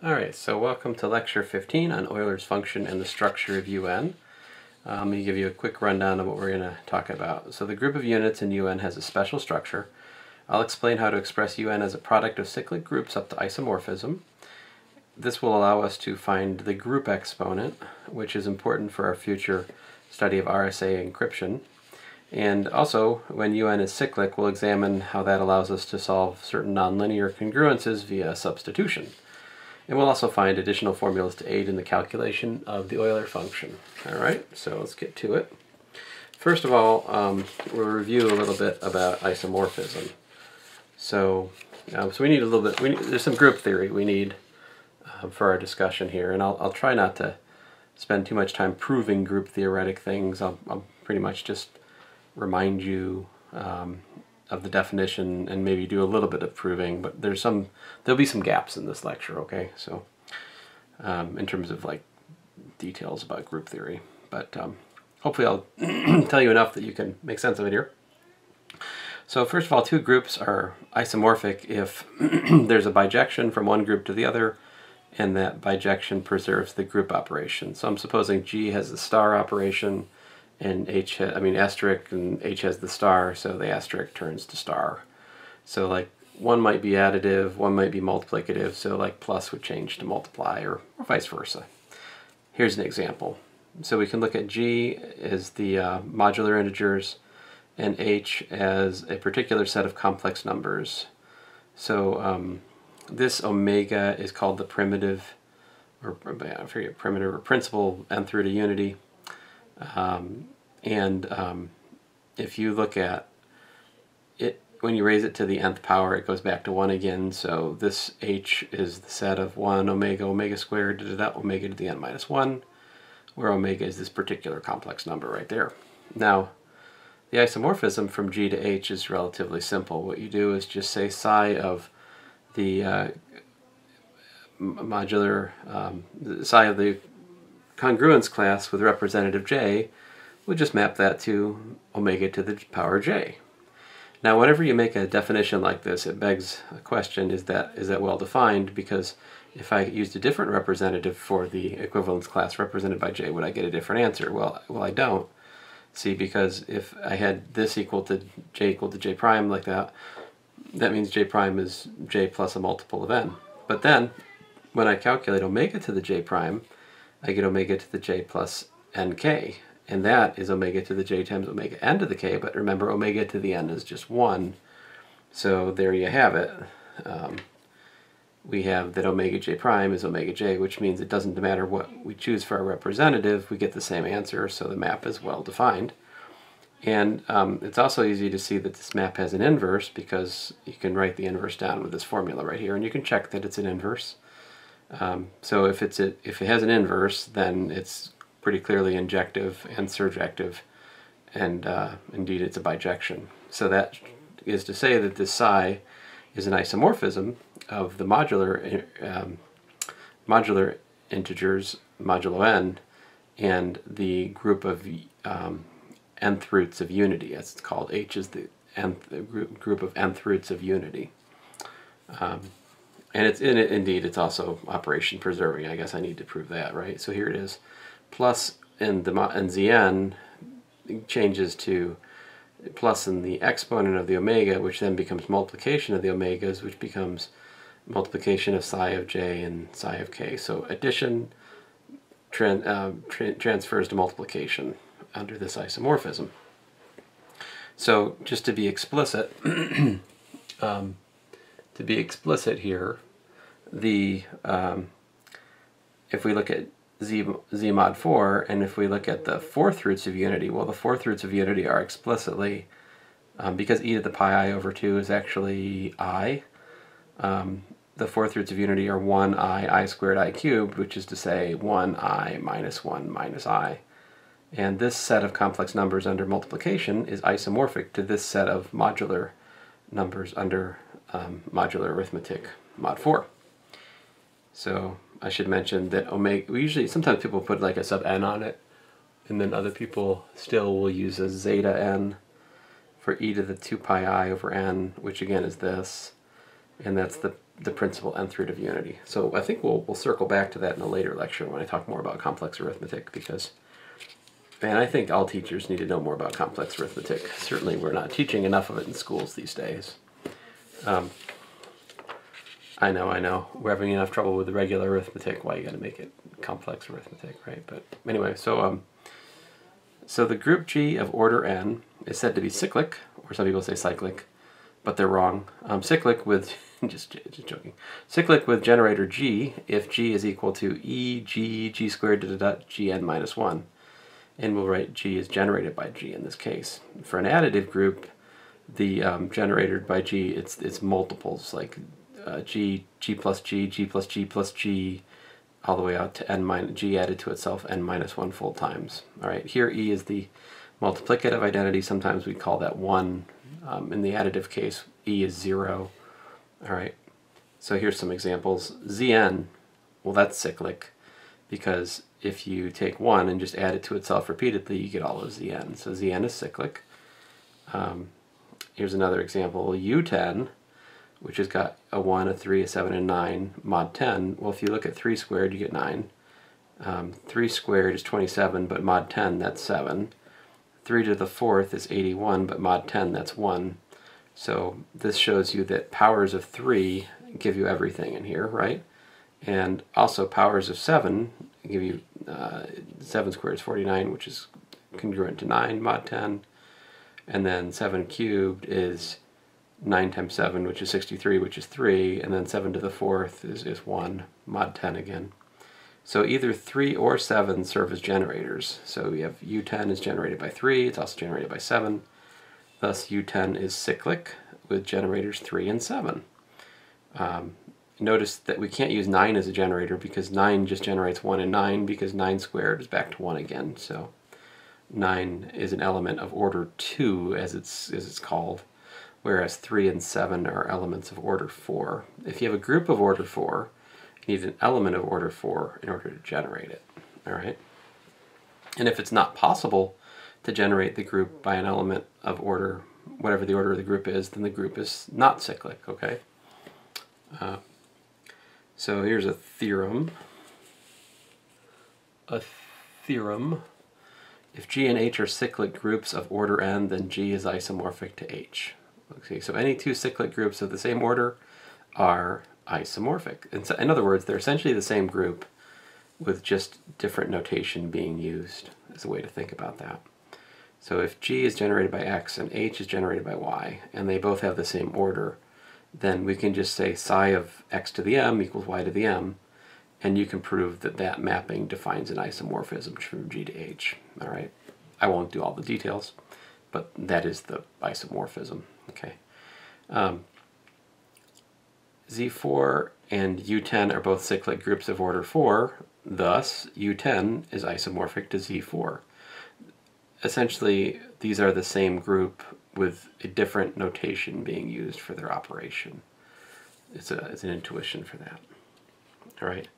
Alright, so welcome to lecture 15 on Euler's function and the structure of UN. Um, let me give you a quick rundown of what we're going to talk about. So the group of units in UN has a special structure. I'll explain how to express UN as a product of cyclic groups up to isomorphism. This will allow us to find the group exponent, which is important for our future study of RSA encryption. And also, when UN is cyclic, we'll examine how that allows us to solve certain nonlinear congruences via substitution. And we'll also find additional formulas to aid in the calculation of the Euler function. All right, so let's get to it. First of all, um, we'll review a little bit about isomorphism. So, um, so we need a little bit, we need, there's some group theory we need uh, for our discussion here, and I'll, I'll try not to spend too much time proving group theoretic things. I'll, I'll pretty much just remind you um, of the definition and maybe do a little bit of proving, but there's some, there'll be some gaps in this lecture, okay? So, um, in terms of like details about group theory, but um, hopefully I'll tell you enough that you can make sense of it here. So first of all, two groups are isomorphic if there's a bijection from one group to the other, and that bijection preserves the group operation. So I'm supposing G has the star operation, and H, I mean asterisk, and H has the star, so the asterisk turns to star. So like one might be additive, one might be multiplicative, so like plus would change to multiply or, or vice versa. Here's an example. So we can look at G as the uh, modular integers and H as a particular set of complex numbers. So um, this omega is called the primitive, or I forget, primitive or principal nth root of unity. Um, and um, if you look at it, when you raise it to the nth power, it goes back to 1 again. So this h is the set of 1 omega omega squared da, da, omega to the n minus 1, where omega is this particular complex number right there. Now, the isomorphism from g to h is relatively simple. What you do is just say psi of the uh, modular, um, psi of the congruence class with representative j, we just map that to omega to the power j. Now whenever you make a definition like this, it begs a question, is that, is that well defined? Because if I used a different representative for the equivalence class represented by j, would I get a different answer? Well, well I don't. See, because if I had this equal to j equal to j prime like that, that means j prime is j plus a multiple of n. But then, when I calculate omega to the j prime, I get omega to the j plus nk, and that is omega to the j times omega n to the k, but remember omega to the n is just 1, so there you have it. Um, we have that omega j prime is omega j, which means it doesn't matter what we choose for our representative, we get the same answer, so the map is well defined. And um, it's also easy to see that this map has an inverse because you can write the inverse down with this formula right here, and you can check that it's an inverse. Um, so if it's a, if it has an inverse, then it's pretty clearly injective and surjective, and uh, indeed it's a bijection. So that is to say that this psi is an isomorphism of the modular um, modular integers modulo n and the group of um, nth roots of unity, as it's called. H is the nth group of nth roots of unity. Um, and it's in it, indeed, it's also operation preserving. I guess I need to prove that, right? So here it is. Plus in the in Zn changes to plus in the exponent of the omega, which then becomes multiplication of the omegas, which becomes multiplication of psi of j and psi of k. So addition tran uh, tra transfers to multiplication under this isomorphism. So just to be explicit, um, to be explicit here, the um, if we look at z, z mod 4, and if we look at the fourth roots of unity, well, the fourth roots of unity are explicitly, um, because e to the pi i over 2 is actually i, um, the fourth roots of unity are 1i, i squared, i cubed, which is to say 1i minus 1 minus i. And this set of complex numbers under multiplication is isomorphic to this set of modular numbers under um, modular arithmetic mod 4. So I should mention that omega, we usually, sometimes people put like a sub n on it, and then other people still will use a zeta n for e to the 2 pi i over n, which again is this, and that's the the principal nth root of unity. So I think we'll, we'll circle back to that in a later lecture when I talk more about complex arithmetic because, man, I think all teachers need to know more about complex arithmetic. Certainly we're not teaching enough of it in schools these days. Um, I know, I know. We're having enough trouble with the regular arithmetic. Why you got to make it complex arithmetic, right? But anyway, so um, so the group G of order n is said to be cyclic, or some people say cyclic, but they're wrong. Um, cyclic with just just joking. Cyclic with generator G if G is equal to E G G squared da, da, da, Gn minus one, and we'll write G is generated by G in this case. For an additive group, the um, generated by G it's it's multiples like uh, g, g plus g, g plus g plus g, all the way out to n minus g added to itself n minus 1 full times. All right, here e is the multiplicative identity. Sometimes we call that 1. Um, in the additive case, e is 0. All right, so here's some examples. zn, well that's cyclic because if you take 1 and just add it to itself repeatedly, you get all of zn. So zn is cyclic. Um, here's another example. u10, which has got a 1, a 3, a 7, and 9, mod 10. Well, if you look at 3 squared, you get 9. Um, 3 squared is 27, but mod 10, that's 7. 3 to the 4th is 81, but mod 10, that's 1. So this shows you that powers of 3 give you everything in here, right? And also powers of 7 give you uh, 7 squared is 49, which is congruent to 9 mod 10. And then 7 cubed is 9 times 7, which is 63, which is 3, and then 7 to the 4th is, is 1, mod 10 again. So either 3 or 7 serve as generators. So we have U10 is generated by 3, it's also generated by 7. Thus U10 is cyclic with generators 3 and 7. Um, notice that we can't use 9 as a generator because 9 just generates 1 and 9 because 9 squared is back to 1 again. So 9 is an element of order 2 as it's, as it's called whereas 3 and 7 are elements of order 4. If you have a group of order 4, you need an element of order 4 in order to generate it. All right. And if it's not possible to generate the group by an element of order, whatever the order of the group is, then the group is not cyclic, okay? Uh, so here's a theorem. A theorem. If G and H are cyclic groups of order n, then G is isomorphic to H. So any two cyclic groups of the same order are isomorphic. In, in other words, they're essentially the same group with just different notation being used as a way to think about that. So if G is generated by X and H is generated by Y, and they both have the same order, then we can just say psi of X to the M equals Y to the M, and you can prove that that mapping defines an isomorphism from G to H. All right, I won't do all the details, but that is the isomorphism. Okay. Um, Z4 and U10 are both cyclic groups of order 4, thus U10 is isomorphic to Z4. Essentially, these are the same group with a different notation being used for their operation. It's, a, it's an intuition for that. All right.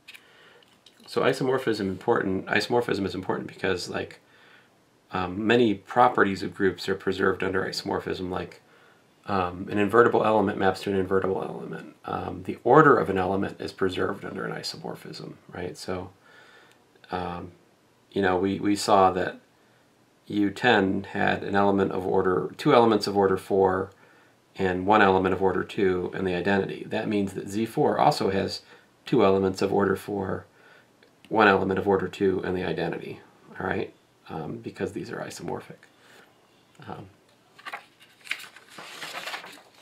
So isomorphism important. Isomorphism is important because like um, many properties of groups are preserved under isomorphism, like um, an invertible element maps to an invertible element. Um, the order of an element is preserved under an isomorphism, right? So, um, you know, we, we saw that U10 had an element of order, two elements of order 4 and one element of order 2 and the identity. That means that Z4 also has two elements of order 4, one element of order 2 and the identity, all right? Um, because these are isomorphic.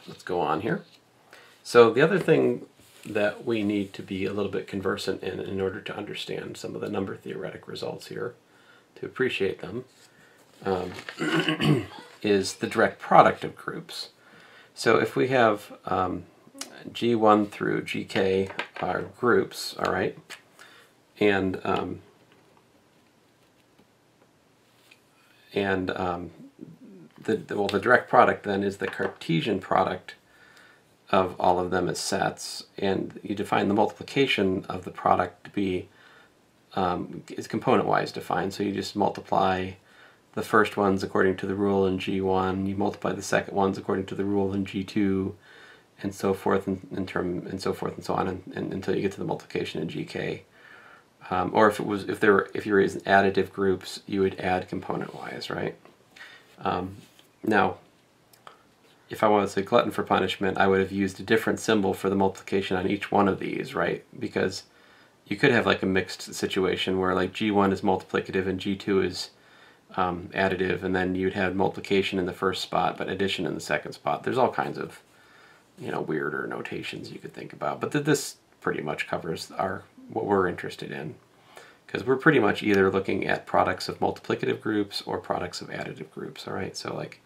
Let's go on here. So the other thing that we need to be a little bit conversant in in order to understand some of the number theoretic results here, to appreciate them, um, is the direct product of groups. So if we have um, G1 through GK are groups, all right, and um, and um, the, well, the direct product then is the Cartesian product of all of them as sets, and you define the multiplication of the product to be um, is component-wise defined. So you just multiply the first ones according to the rule in G1, you multiply the second ones according to the rule in G2, and so forth in, in term and so forth and so on and, and until you get to the multiplication in GK. Um, or if it was if there were if you were using additive groups, you would add component wise, right? Um, now, if I was a glutton for punishment, I would have used a different symbol for the multiplication on each one of these, right? Because you could have like a mixed situation where like G1 is multiplicative and G2 is um, additive, and then you'd have multiplication in the first spot, but addition in the second spot. There's all kinds of, you know, weirder notations you could think about, but th this pretty much covers our what we're interested in, because we're pretty much either looking at products of multiplicative groups or products of additive groups. All right, so like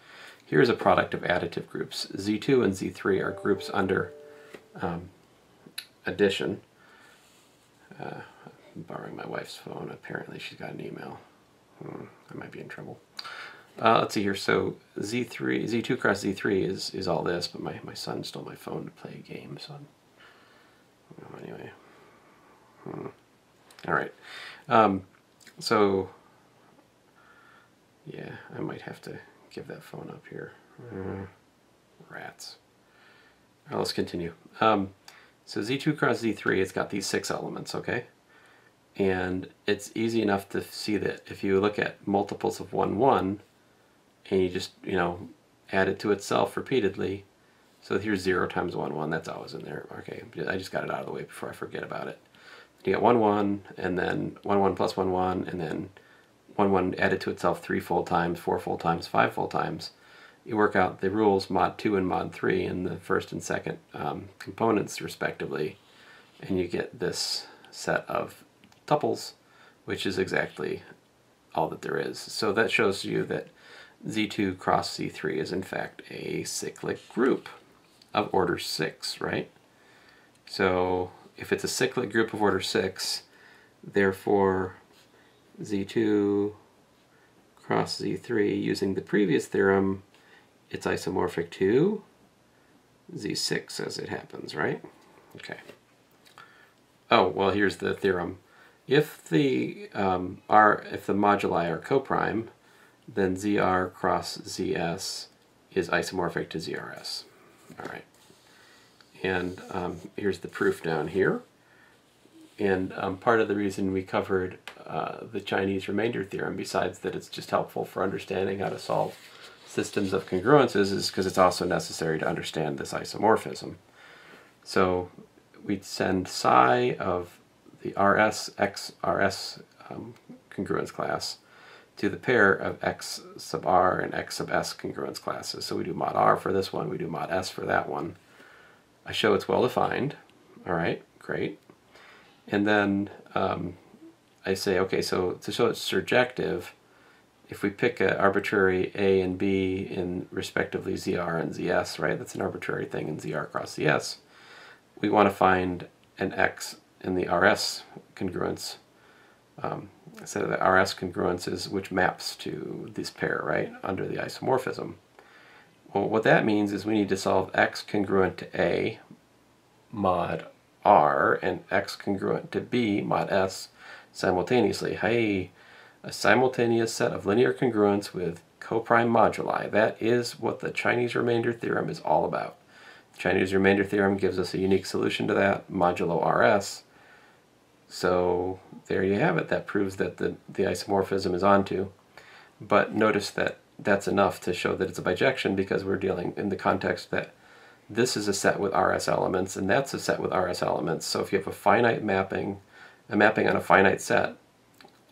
here's a product of additive groups. Z2 and Z3 are groups under um, addition. Uh, I'm borrowing my wife's phone. Apparently, she's got an email. Hmm, I might be in trouble. Uh, let's see here. So Z3, Z2 cross Z3 is is all this, but my my son stole my phone to play a game. So anyway, hmm. all right. Um, so yeah, I might have to give that phone up here. Uh, rats. Right, let's continue. Um, so Z2 cross Z3, it's got these six elements, okay? And it's easy enough to see that if you look at multiples of 1, 1, and you just, you know, add it to itself repeatedly, so here's 0 times 1, 1, that's always in there. Okay, I just got it out of the way before I forget about it. You get 1, 1, and then 1, 1 plus 1, 1, and then 1, 1 added to itself 3 full times, 4 full times, 5 full times you work out the rules mod 2 and mod 3 in the first and second um, components respectively and you get this set of tuples which is exactly all that there is. So that shows you that Z2 cross Z3 is in fact a cyclic group of order 6, right? So if it's a cyclic group of order 6, therefore Z2 cross Z3 using the previous theorem it's isomorphic to Z6 as it happens, right? Okay. Oh, well, here's the theorem. If the um, R, if the moduli are coprime, then ZR cross ZS is isomorphic to ZRS. All right. And um, here's the proof down here. And um, part of the reason we covered uh, the Chinese remainder theorem, besides that it's just helpful for understanding how to solve systems of congruences is because it's also necessary to understand this isomorphism. So we'd send psi of the RS X RS um, congruence class to the pair of X sub R and X sub S congruence classes. So we do mod R for this one, we do mod S for that one. I show it's well defined. All right, great. And then um, I say, okay, so to show it's surjective, if we pick an arbitrary A and B in respectively ZR and ZS, right, that's an arbitrary thing in ZR cross ZS, we want to find an X in the RS congruence. Um, so the RS congruence is which maps to this pair, right, under the isomorphism. Well, what that means is we need to solve X congruent to A mod R and X congruent to B mod S simultaneously. Hey, a simultaneous set of linear congruence with coprime moduli. That is what the Chinese remainder theorem is all about. The Chinese remainder theorem gives us a unique solution to that, modulo RS. So there you have it. That proves that the, the isomorphism is onto. But notice that that's enough to show that it's a bijection because we're dealing in the context that this is a set with RS elements and that's a set with RS elements. So if you have a finite mapping, a mapping on a finite set,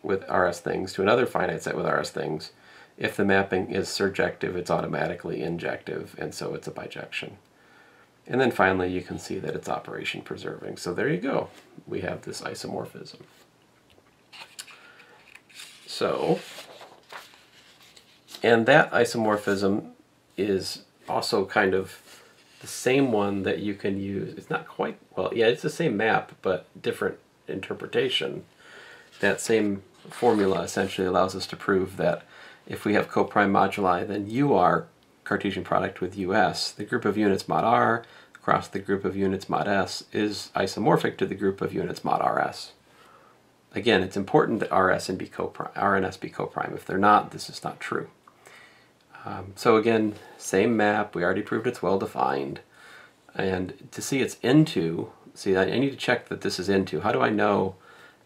with RS things to another finite set with RS things. If the mapping is surjective, it's automatically injective, and so it's a bijection. And then finally, you can see that it's operation preserving. So there you go. We have this isomorphism. So, and that isomorphism is also kind of the same one that you can use. It's not quite, well, yeah, it's the same map, but different interpretation. That same formula essentially allows us to prove that if we have coprime moduli, then U R Cartesian product with US, the group of units mod R across the group of units mod S is isomorphic to the group of units mod RS. Again, it's important that RS and be coprime, R and S be coprime. If they're not, this is not true. Um, so again, same map. We already proved it's well defined. And to see it's into, see, I need to check that this is into. How do I know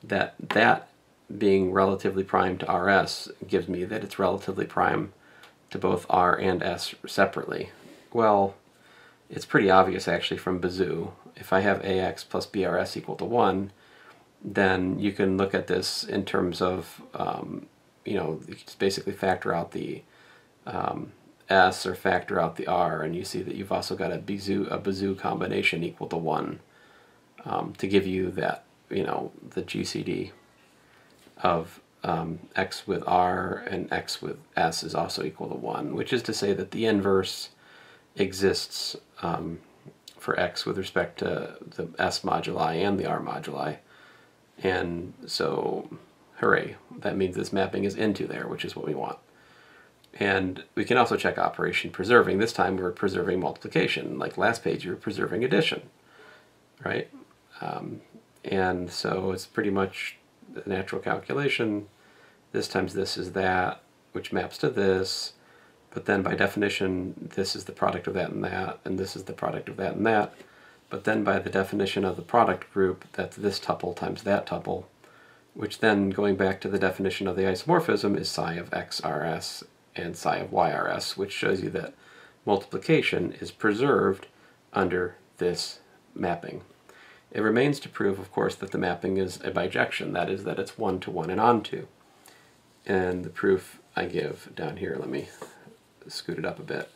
that that being relatively prime to RS gives me that it's relatively prime to both R and S separately? Well, it's pretty obvious actually from Bezout. If I have AX plus BRS equal to 1, then you can look at this in terms of, um, you know, just basically factor out the um, S or factor out the R, and you see that you've also got a Bezout, a Bezout combination equal to 1 um, to give you that, you know, the GCD of um, x with r and x with s is also equal to 1, which is to say that the inverse exists um, for x with respect to the s moduli and the r moduli. And so, hooray, that means this mapping is into there, which is what we want. And we can also check operation preserving. This time we're preserving multiplication. Like last page, you were preserving addition, right? Um, and so it's pretty much the natural calculation. This times this is that, which maps to this. But then by definition, this is the product of that and that, and this is the product of that and that. But then by the definition of the product group, that's this tuple times that tuple, which then, going back to the definition of the isomorphism, is psi of xrs and psi of yrs, which shows you that multiplication is preserved under this mapping. It remains to prove, of course, that the mapping is a bijection, that is, that it's one to one and onto. And the proof I give down here, let me scoot it up a bit.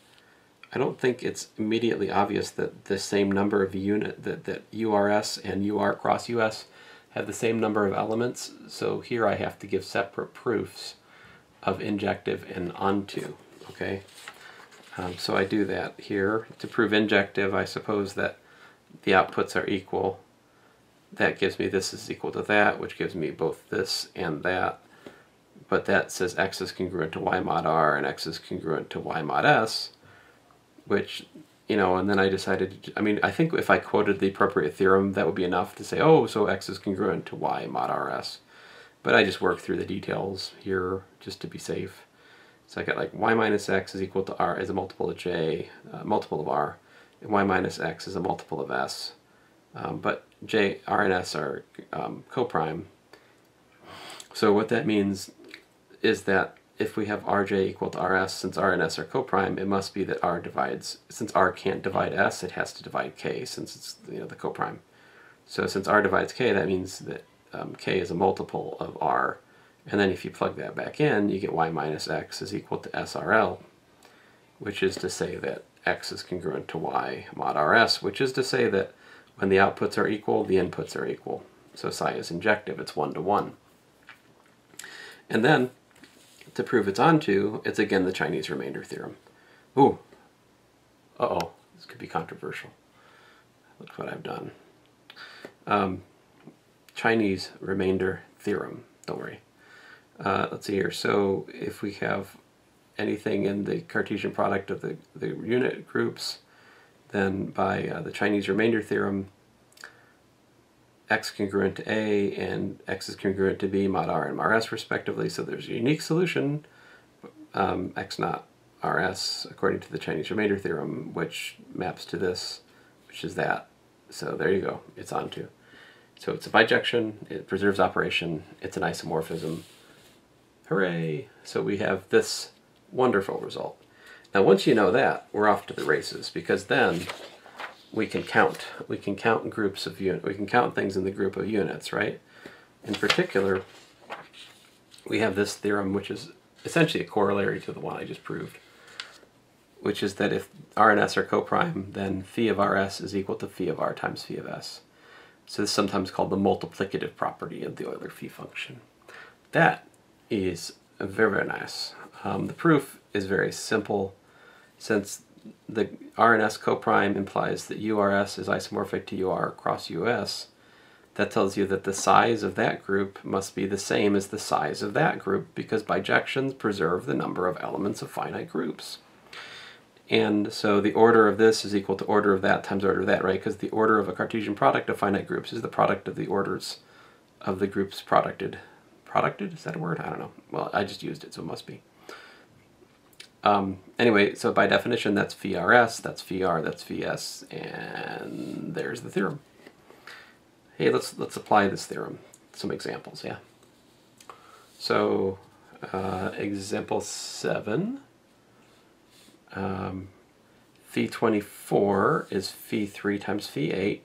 I don't think it's immediately obvious that the same number of unit that, that URS and UR cross US have the same number of elements. So here I have to give separate proofs of injective and onto. Okay, um, so I do that here to prove injective. I suppose that the outputs are equal. That gives me this is equal to that, which gives me both this and that. But that says x is congruent to y mod r and x is congruent to y mod s which you know, and then I decided, I mean, I think if I quoted the appropriate theorem, that would be enough to say, oh, so x is congruent to y mod rs. But I just work through the details here just to be safe. So I got like y minus x is equal to r is a multiple of j, uh, multiple of r, and y minus x is a multiple of s. Um, but j, r, and s are um, coprime. So what that means is that if we have rj equal to rs, since r and s are coprime, it must be that r divides, since r can't divide s, it has to divide k, since it's you know the coprime. So since r divides k, that means that um, k is a multiple of r, and then if you plug that back in, you get y minus x is equal to SRL, which is to say that x is congruent to y mod rs, which is to say that when the outputs are equal, the inputs are equal. So psi is injective, it's one to one. And then to prove it's onto, it's again the Chinese remainder theorem. Ooh, uh-oh, this could be controversial. Look what I've done. Um, Chinese remainder theorem, don't worry. Uh, let's see here, so if we have anything in the Cartesian product of the, the unit groups, then by uh, the Chinese remainder theorem, x congruent to A and x is congruent to B mod R and RS respectively. So there's a unique solution, um, x naught RS, according to the Chinese remainder theorem, which maps to this, which is that. So there you go, it's onto. So it's a bijection, it preserves operation, it's an isomorphism. Hooray! So we have this wonderful result. Now once you know that, we're off to the races, because then we can count. We can count groups of units. We can count things in the group of units, right? In particular, we have this theorem, which is essentially a corollary to the one I just proved, which is that if R and S are coprime, then phi of Rs is equal to phi of R times phi of S. So this is sometimes called the multiplicative property of the Euler phi function. That is very, very nice. Um, the proof is very simple. Since the RNS coprime implies that URS is isomorphic to UR across US, that tells you that the size of that group must be the same as the size of that group because bijections preserve the number of elements of finite groups. And so the order of this is equal to order of that times order of that, right? Because the order of a Cartesian product of finite groups is the product of the orders of the groups producted. Producted? Is that a word? I don't know. Well, I just used it, so it must be. Um, anyway, so by definition, that's VRS, that's VR, that's VS, and there's the theorem. Hey, let's let's apply this theorem. Some examples, yeah. So, uh, example seven. Um, phi 24 is phi 3 times phi 8.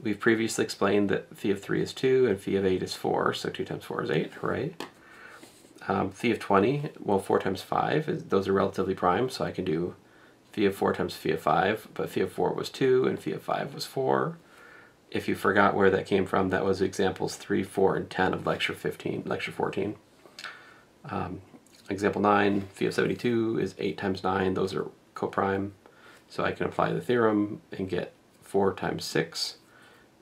We've previously explained that phi of 3 is 2 and phi of 8 is 4, so 2 times 4 is 8, right? Um, phi of 20, well 4 times 5, is, those are relatively prime, so I can do phi of 4 times phi of 5, but phi of 4 was 2 and phi of 5 was 4. If you forgot where that came from, that was examples 3, 4, and 10 of lecture 15, lecture 14. Um, example 9, phi of 72 is 8 times 9, those are coprime. So I can apply the theorem and get 4 times 6,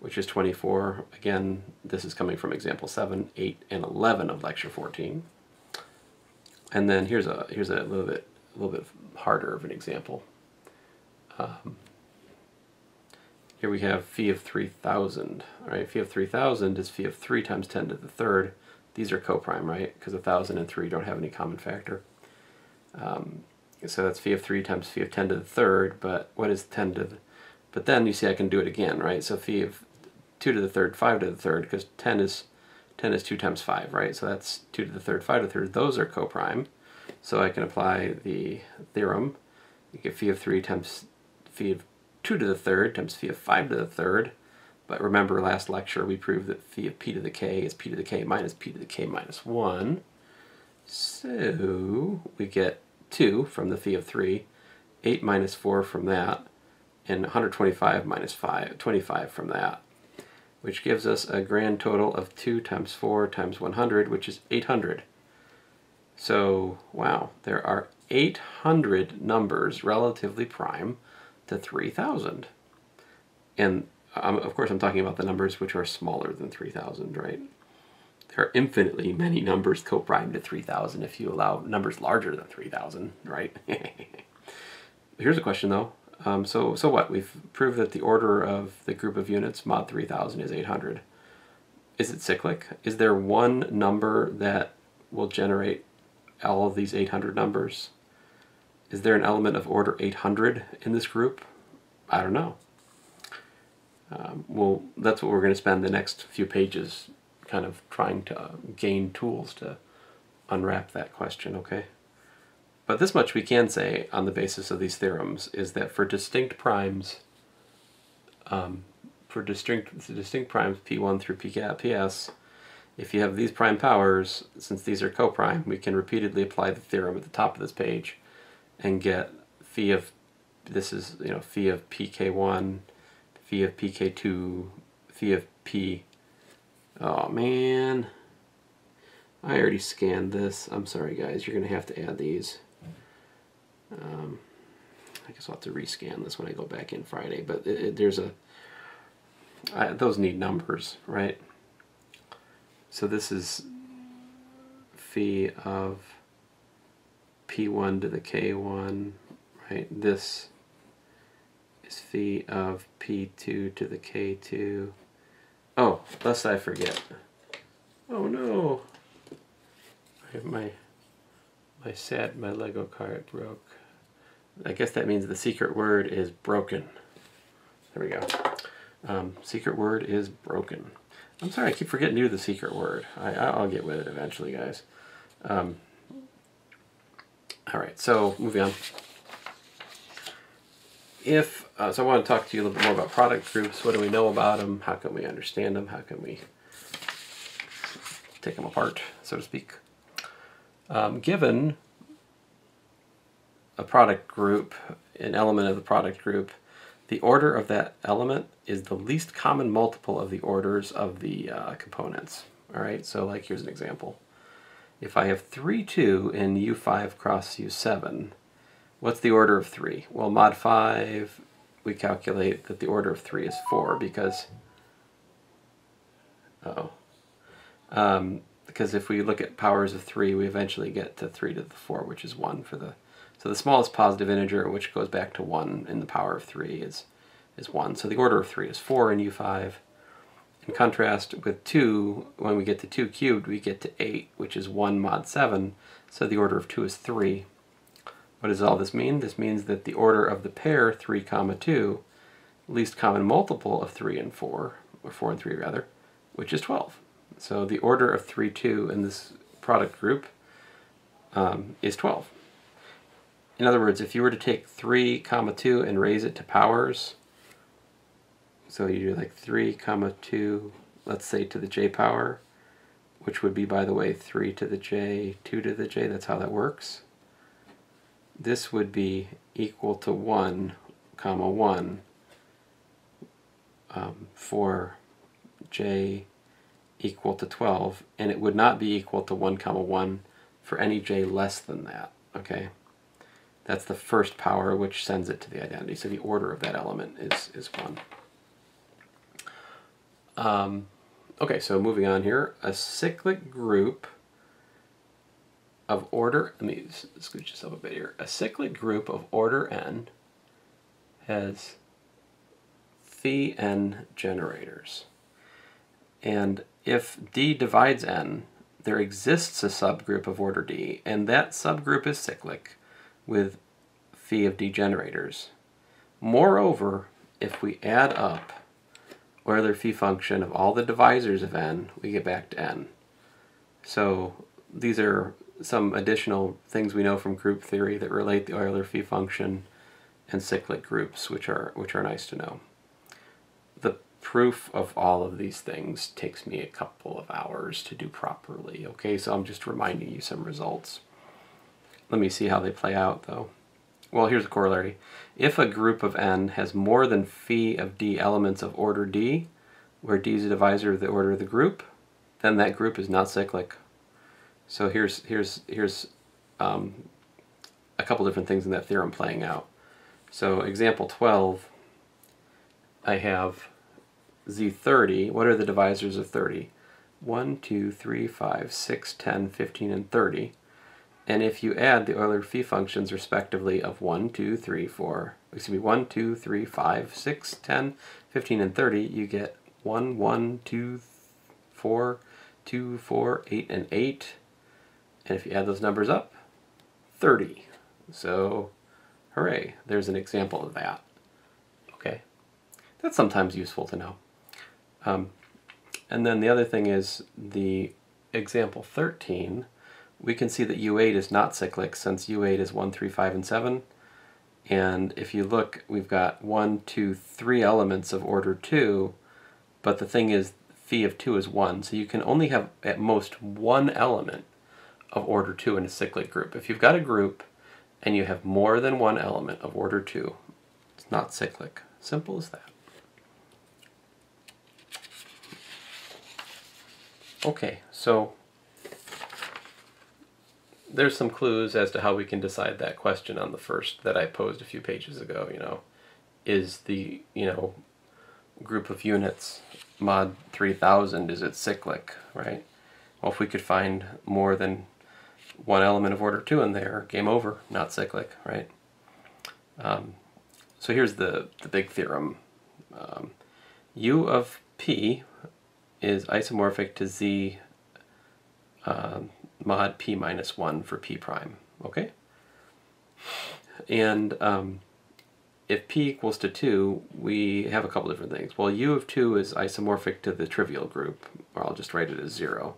which is 24. Again, this is coming from example 7, 8, and 11 of lecture 14. And then here's a here's a little bit a little bit harder of an example. Um, here we have phi of 3000. All right, phi of 3000 is phi of 3 times 10 to the third. These are coprime, right? Because 1000 and 3 don't have any common factor. Um, so that's phi of 3 times phi of 10 to the third, but what is 10 to the... But then you see I can do it again, right? So phi of 2 to the third, 5 to the third, because 10 is 10 is 2 times 5, right? So that's 2 to the third, 5 to the third. Those are coprime. So I can apply the theorem. You get phi of 3 times phi of 2 to the third times phi of 5 to the third. But remember last lecture we proved that phi of p to the k is p to the k minus p to the k minus 1. So we get 2 from the phi of 3, 8 minus 4 from that, and 125 minus 5, 25 from that, which gives us a grand total of 2 times 4 times 100, which is 800. So, wow, there are 800 numbers relatively prime to 3,000. And um, of course I'm talking about the numbers which are smaller than 3,000, right? there are infinitely many numbers coprime to 3000 if you allow numbers larger than 3000, right? Here's a question though. Um, so, so what? We've proved that the order of the group of units, mod 3000, is 800. Is it cyclic? Is there one number that will generate all of these 800 numbers? Is there an element of order 800 in this group? I don't know. Um, well, that's what we're going to spend the next few pages kind of trying to gain tools to unwrap that question, okay? But this much we can say on the basis of these theorems is that for distinct primes, um, for distinct, distinct primes P1 through PS, if you have these prime powers, since these are coprime, we can repeatedly apply the theorem at the top of this page and get phi of, this is, you know, phi of pk1, phi of pk2, phi of p Oh man. I already scanned this. I'm sorry guys, you're to have to add these. Um, I guess I'll have to rescan this when I go back in Friday, but it, it, there's a, I, those need numbers, right? So this is phi of P1 to the K1, right? This is phi of P2 to the K2. Oh, lest I forget. Oh no. I have my my sad my Lego cart broke. I guess that means the secret word is broken. There we go. Um, secret word is broken. I'm sorry, I keep forgetting do the secret word. I, I'll get with it eventually, guys. Um, all right, so moving on if uh, so, I want to talk to you a little bit more about product groups. What do we know about them? How can we understand them? How can we take them apart, so to speak? Um, given a product group, an element of the product group, the order of that element is the least common multiple of the orders of the uh, components. All right, so like here's an example. If I have 3, 2 in U5 cross U7, What's the order of 3? Well, mod 5, we calculate that the order of 3 is 4 because... Uh oh um, because if we look at powers of 3, we eventually get to 3 to the 4, which is 1 for the... So the smallest positive integer, which goes back to 1 in the power of 3, is, is 1. So the order of 3 is 4 in U5. In contrast with 2, when we get to 2 cubed, we get to 8, which is 1 mod 7. So the order of 2 is 3. What does all this mean? This means that the order of the pair 3 comma 2, least common multiple of 3 and 4, or 4 and 3 rather, which is 12. So the order of 3, 2 in this product group um, is 12. In other words, if you were to take 3 comma 2 and raise it to powers, so you do like 3 comma 2, let's say to the j power, which would be, by the way, 3 to the j, 2 to the j, that's how that works. This would be equal to 1 comma 1 um, for j equal to 12, and it would not be equal to 1 comma 1 for any j less than that, okay? That's the first power which sends it to the identity, so the order of that element is, is 1. Um, okay, so moving on here, a cyclic group of order, let me scooch this up a bit here. A cyclic group of order n has phi n generators. And if d divides n, there exists a subgroup of order d, and that subgroup is cyclic with phi of d generators. Moreover, if we add up Euler phi function of all the divisors of n, we get back to n. So these are some additional things we know from group theory that relate the Euler phi function and cyclic groups, which are which are nice to know. The proof of all of these things takes me a couple of hours to do properly. Okay, so I'm just reminding you some results. Let me see how they play out though. Well, here's a corollary. If a group of n has more than phi of d elements of order d, where d is a divisor of the order of the group, then that group is not cyclic. So here's here's here's um, a couple different things in that theorem playing out. So example 12, I have z30. What are the divisors of 30? 1, 2, 3, 5, 6, 10, 15, and 30. And if you add the Euler phi functions respectively of 1, 2, 3, 4, excuse me, 1, 2, 3, 5, 6, 10, 15, and 30, you get 1, 1, 2, 4, 2, 4, 8, and 8. And if you add those numbers up, 30. So, hooray, there's an example of that. Okay, that's sometimes useful to know. Um, and then the other thing is the example 13, we can see that U8 is not cyclic since U8 is 1, 3, 5, and 7. And if you look, we've got 1, 2, 3 elements of order 2, but the thing is phi of 2 is 1, so you can only have at most one element of order 2 in a cyclic group. If you've got a group and you have more than one element of order 2, it's not cyclic. Simple as that. Okay, so there's some clues as to how we can decide that question on the first that I posed a few pages ago, you know. Is the, you know, group of units mod 3000, is it cyclic, right? Well, if we could find more than one element of order 2 in there, game over, not cyclic, right? Um, so here's the, the big theorem. Um, U of P is isomorphic to Z um, mod p minus 1 for p prime, okay? And um, if p equals to 2, we have a couple different things. Well, u of 2 is isomorphic to the trivial group, or I'll just write it as 0.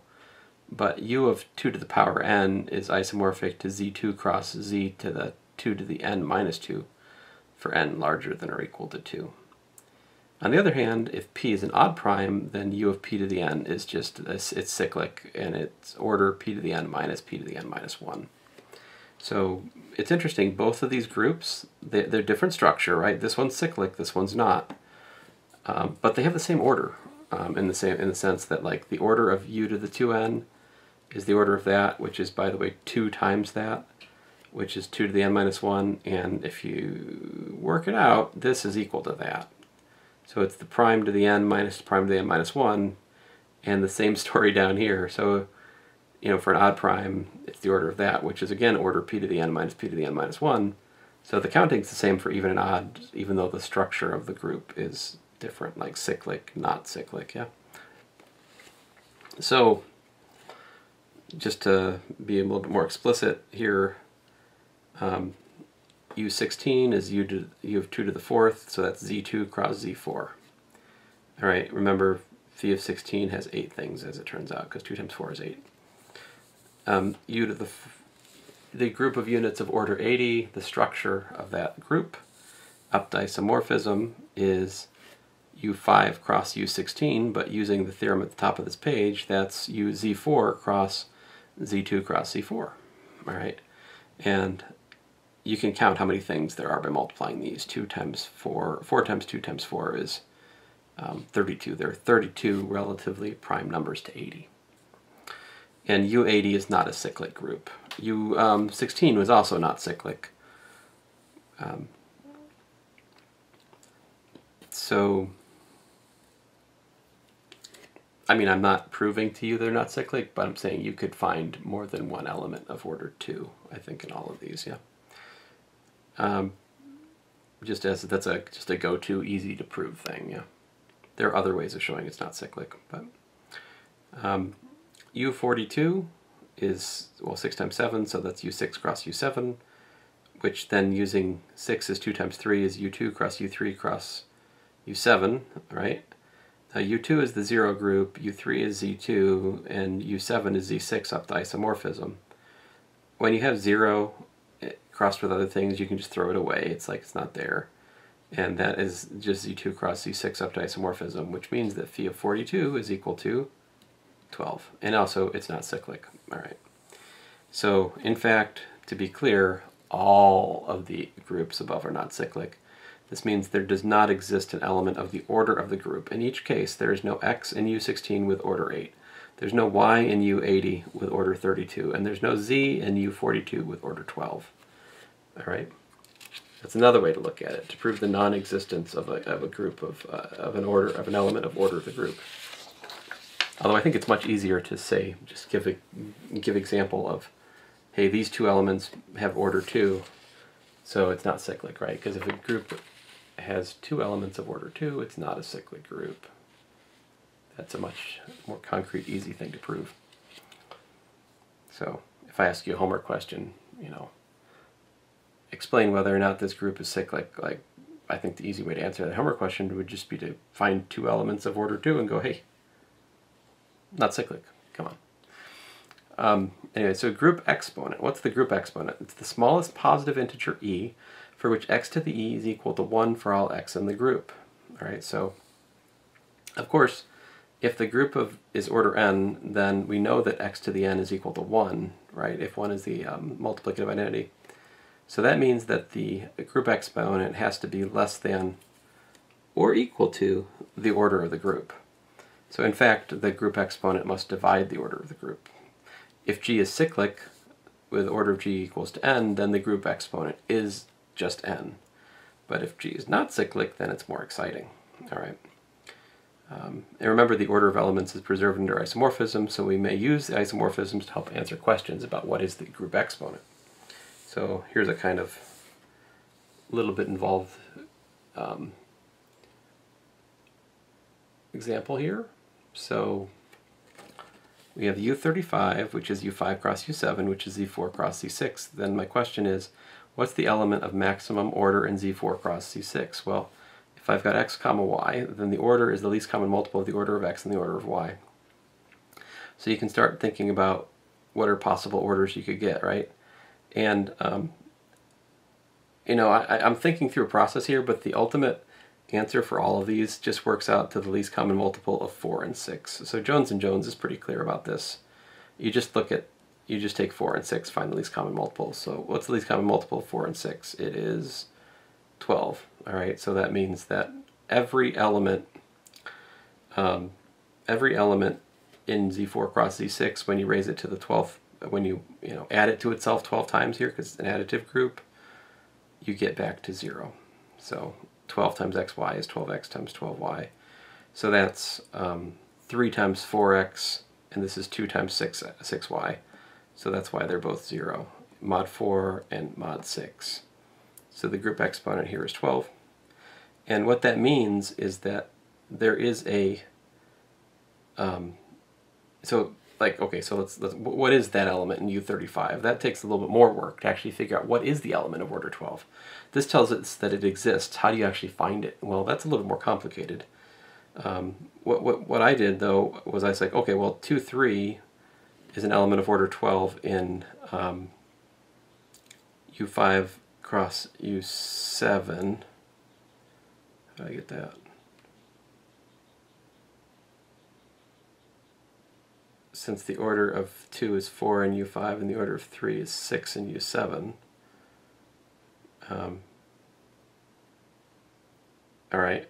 But u of 2 to the power n is isomorphic to z2 cross z to the 2 to the n minus 2 for n larger than or equal to 2. On the other hand, if p is an odd prime, then u of p to the n is just, it's cyclic, and it's order p to the n minus p to the n minus 1. So it's interesting, both of these groups, they, are different structure, right? This one's cyclic, this one's not. Um, but they have the same order um, in the same in the sense that like the order of u to the 2n is the order of that, which is, by the way, 2 times that, which is 2 to the n minus 1, and if you work it out, this is equal to that. So it's the prime to the n minus the prime to the n minus 1, and the same story down here. So, you know, for an odd prime, it's the order of that, which is again order p to the n minus p to the n minus 1. So the counting's the same for even and odd, even though the structure of the group is different, like cyclic, not cyclic, yeah? So, just to be a little bit more explicit here, um, u16 is u, to, u of 2 to the fourth, so that's z2 cross z4. All right, remember phi of 16 has 8 things as it turns out, because 2 times 4 is 8. Um, u to the, the group of units of order 80, the structure of that group, up isomorphism is u5 cross u16, but using the theorem at the top of this page, that's u z4 cross z2 cross c4, All right, and you can count how many things there are by multiplying these. 2 times 4, 4 times 2 times 4 is um, 32. There are 32 relatively prime numbers to 80. And U80 is not a cyclic group. U16 um, was also not cyclic. Um, so, I mean, I'm not proving to you they're not cyclic, but I'm saying you could find more than one element of order 2, I think, in all of these, yeah. Um, just as that's a just a go-to, easy to prove thing. Yeah, there are other ways of showing it's not cyclic, but um, U42 is well six times seven, so that's U6 cross U7, which then using six is two times three is U2 cross U3 cross U7, right? Uh, U2 is the zero group, U3 is Z2, and U7 is Z6 up to isomorphism. When you have zero crossed with other things, you can just throw it away. It's like it's not there. And that is just Z2 cross Z6 up to isomorphism, which means that phi of 42 is equal to 12. And also, it's not cyclic. All right. So, in fact, to be clear, all of the groups above are not cyclic. This means there does not exist an element of the order of the group. In each case, there is no x in U16 with order 8. There's no y in U80 with order 32, and there's no z in U42 with order 12. All right. That's another way to look at it, to prove the non-existence of a, of a group of, uh, of an order, of an element of order of the group. Although I think it's much easier to say, just give a, give example of, hey, these two elements have order two, so it's not cyclic, right? Because if a group has two elements of order two, it's not a cyclic group. That's a much more concrete, easy thing to prove. So if I ask you a homework question, you know, explain whether or not this group is cyclic, like I think the easy way to answer that homework question would just be to find two elements of order two and go, hey, not cyclic, come on. Um, anyway, so group exponent. What's the group exponent? It's the smallest positive integer e for which x to the e is equal to 1 for all x in the group. All right, so of course, if the group of is order n, then we know that x to the n is equal to 1, right, if 1 is the um, multiplicative identity. So that means that the group exponent has to be less than or equal to the order of the group. So in fact, the group exponent must divide the order of the group. If g is cyclic, with order of g equals to n, then the group exponent is just n. But if g is not cyclic, then it's more exciting. All right. Um, and remember, the order of elements is preserved under isomorphism, so we may use the isomorphisms to help answer questions about what is the group exponent. So here's a kind of little bit involved um, example here. So we have U35, which is U5 cross U7, which is Z4 cross Z6. Then my question is, what's the element of maximum order in Z4 cross Z6? Well, if I've got x comma y, then the order is the least common multiple of the order of x and the order of y. So you can start thinking about what are possible orders you could get, right? And, um, you know, I, I'm thinking through a process here, but the ultimate answer for all of these just works out to the least common multiple of 4 and 6. So Jones and Jones is pretty clear about this. You just look at, you just take 4 and 6, find the least common multiple. So what's the least common multiple of 4 and 6? It is 12. All right, so that means that every element, um, every element in Z4 cross Z6, when you raise it to the 12th when you you know add it to itself 12 times here because it's an additive group you get back to zero so 12 times xy is 12x times 12y so that's um, 3 times 4x and this is 2 times 6 6y so that's why they're both 0 mod 4 and mod 6 so the group exponent here is 12 and what that means is that there is a um, so like, okay, so let's, let's, what is that element in U35? That takes a little bit more work to actually figure out what is the element of order 12. This tells us that it exists. How do you actually find it? Well, that's a little more complicated. Um, what, what, what I did, though, was I was like, okay, well, 2, 3 is an element of order 12 in um, U5 cross U7. How do I get that? since the order of 2 is 4 in U5 and the order of 3 is 6 in U7. Um, all right,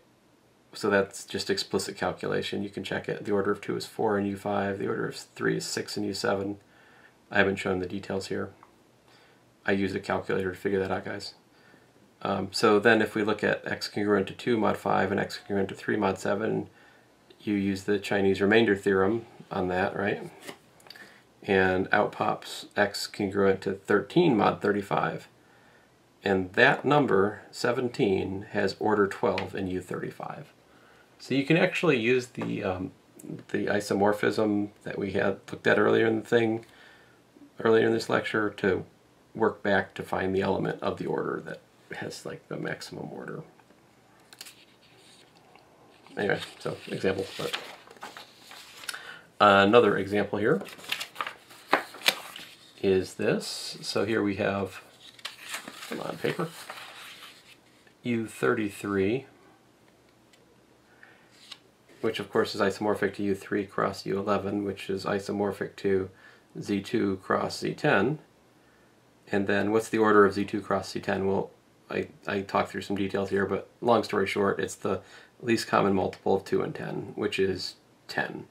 so that's just explicit calculation. You can check it. The order of 2 is 4 in U5, the order of 3 is 6 in U7. I haven't shown the details here. I use a calculator to figure that out, guys. Um, so then if we look at x congruent to 2 mod 5 and x congruent to 3 mod 7, you use the Chinese remainder theorem on that, right? And out pops x congruent to 13 mod 35. And that number, 17, has order 12 in U35. So you can actually use the, um, the isomorphism that we had looked at earlier in the thing, earlier in this lecture, to work back to find the element of the order that has like the maximum order. Anyway, so example. But another example here is this. So here we have, come on paper, U33, which of course is isomorphic to U3 cross U11, which is isomorphic to Z2 cross Z10. And then what's the order of Z2 cross Z10? Well, I, I talked through some details here, but long story short, it's the least common multiple of 2 and 10, which is 10.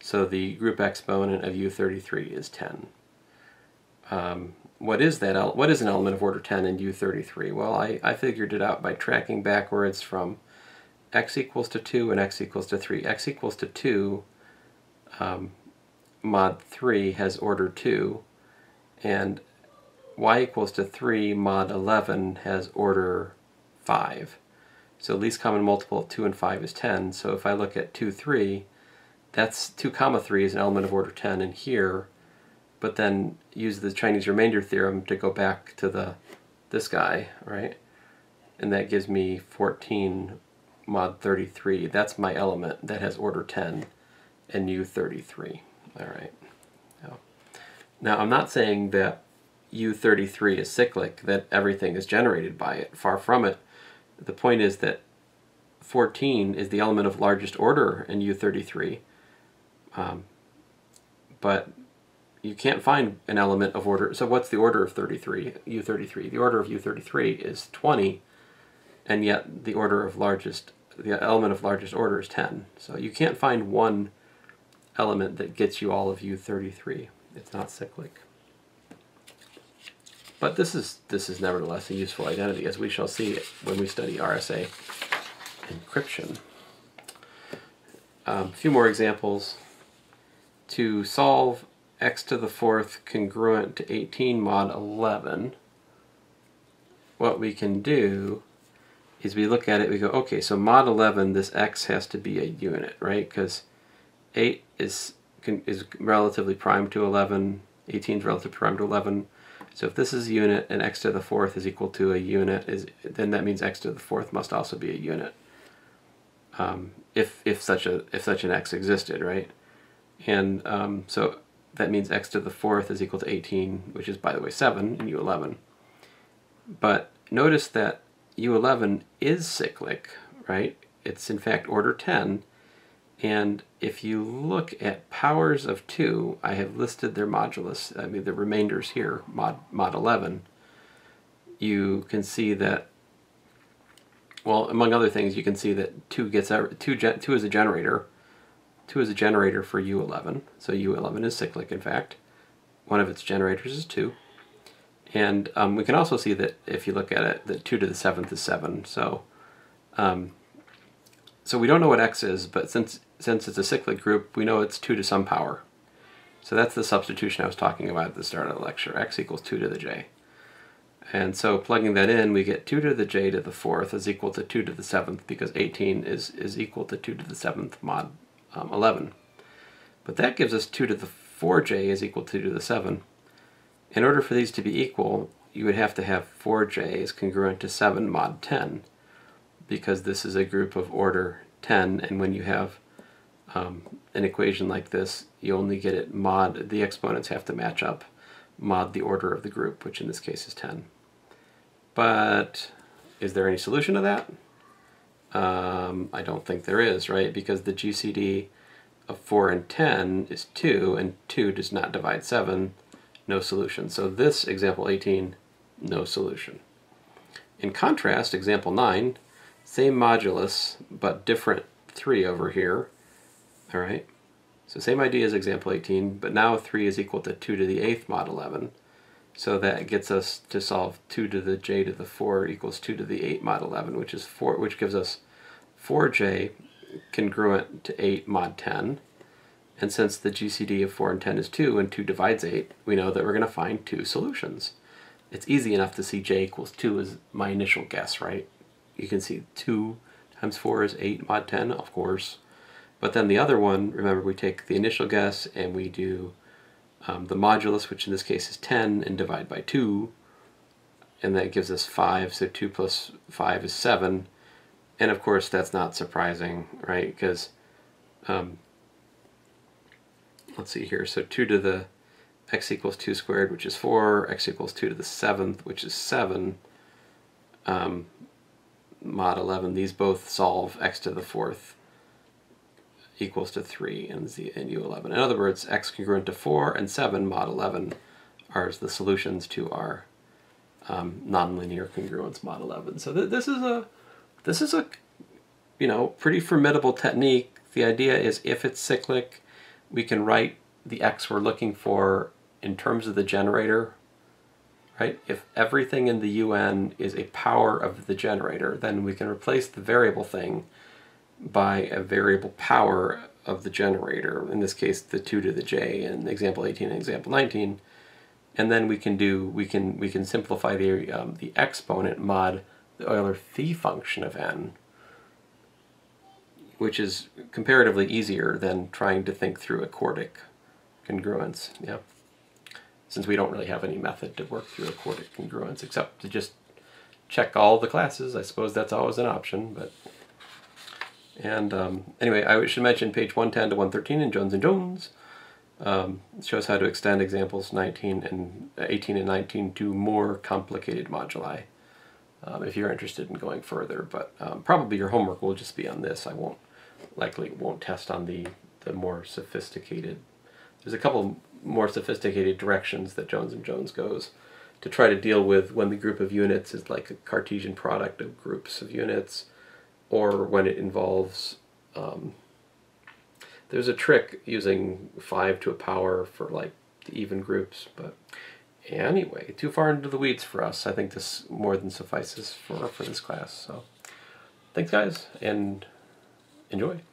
So the group exponent of U33 is 10. Um, what is that? What is an element of order 10 in U33? Well, I, I figured it out by tracking backwards from x equals to 2 and x equals to 3. x equals to 2 um, mod 3 has order 2, and y equals to 3 mod 11 has order 5. So least common multiple of 2 and 5 is 10. So if I look at 2, 3, that's 2 comma 3 is an element of order 10 in here, but then use the Chinese remainder theorem to go back to the this guy, right? And that gives me 14 mod 33. That's my element that has order 10 and U33. All right. Now, now I'm not saying that U33 is cyclic, that everything is generated by it. Far from it. The point is that 14 is the element of largest order in U33, um, but you can't find an element of order. So what's the order of 33, U33? The order of U33 is 20, and yet the order of largest, the element of largest order is 10. So you can't find one element that gets you all of U33. It's not cyclic. But this is, this is nevertheless a useful identity, as we shall see when we study RSA encryption. Um, a few more examples. To solve x to the fourth congruent to 18 mod 11, what we can do is we look at it, we go, okay, so mod 11, this x has to be a unit, right? Because 8 is, is relatively prime to 11, 18 is relatively prime to 11, so if this is a unit and x to the fourth is equal to a unit, is then that means x to the fourth must also be a unit. Um, if if such a if such an x existed, right? And um, so that means x to the fourth is equal to 18, which is by the way 7 in U11. But notice that U11 is cyclic, right? It's in fact order 10, and if you look at powers of 2, I have listed their modulus, I mean the remainders here, mod, mod 11. You can see that, well, among other things, you can see that 2 gets 2, 2 is a generator. 2 is a generator for U11, so U11 is cyclic in fact. One of its generators is 2. And um, we can also see that if you look at it, that 2 to the 7th is 7. So um, so we don't know what x is, but since since it's a cyclic group, we know it's 2 to some power. So that's the substitution I was talking about at the start of the lecture. x equals 2 to the j. And so plugging that in, we get 2 to the j to the 4th is equal to 2 to the 7th because 18 is, is equal to 2 to the 7th mod um, 11. But that gives us 2 to the 4j is equal to 2 to the 7. In order for these to be equal, you would have to have 4j is congruent to 7 mod 10 because this is a group of order 10 and when you have um, an equation like this you only get it mod, the exponents have to match up mod the order of the group which in this case is 10. But is there any solution to that? Um, I don't think there is, right? Because the GCD of 4 and 10 is 2, and 2 does not divide 7, no solution. So this, example 18, no solution. In contrast, example 9, same modulus, but different 3 over here. All right, so same idea as example 18, but now 3 is equal to 2 to the 8th mod 11. So that gets us to solve 2 to the j to the 4 equals 2 to the 8 mod 11, which is 4, which gives us 4j congruent to 8 mod 10. And since the GCD of 4 and 10 is 2 and 2 divides 8, we know that we're going to find two solutions. It's easy enough to see j equals 2 is my initial guess, right? You can see 2 times 4 is 8 mod 10, of course. But then the other one, remember we take the initial guess and we do um, the modulus, which in this case is 10, and divide by 2. And that gives us 5, so 2 plus 5 is 7. And of course that's not surprising, right? Because um, let's see here, so 2 to the x equals 2 squared, which is 4, x equals 2 to the 7th, which is 7, um, mod 11, these both solve x to the 4th equals to 3 in, Z, in U11. In other words, x congruent to 4 and 7 mod 11 are the solutions to our um, nonlinear congruence mod 11. So th this is a this is a you know pretty formidable technique. The idea is if it's cyclic, we can write the x we're looking for in terms of the generator, right? If everything in the UN is a power of the generator, then we can replace the variable thing by a variable power of the generator, in this case the 2 to the j in example 18 and example 19, and then we can do, we can, we can simplify the, um, the exponent mod the Euler phi function of n, which is comparatively easier than trying to think through a quartic congruence. Yeah. Since we don't really have any method to work through a quartic congruence except to just check all the classes. I suppose that's always an option, but and um, anyway, I should mention page 110 to 113 in Jones and Jones. Um, shows how to extend examples 19 and 18 and 19 to more complicated moduli um, if you're interested in going further. But um, probably your homework will just be on this. I won't likely won't test on the, the more sophisticated. There's a couple more sophisticated directions that Jones and Jones goes to try to deal with when the group of units is like a Cartesian product of groups of units or when it involves um, there's a trick using 5 to a power for like the even groups but anyway too far into the weeds for us I think this more than suffices for for this class so thanks guys and enjoy.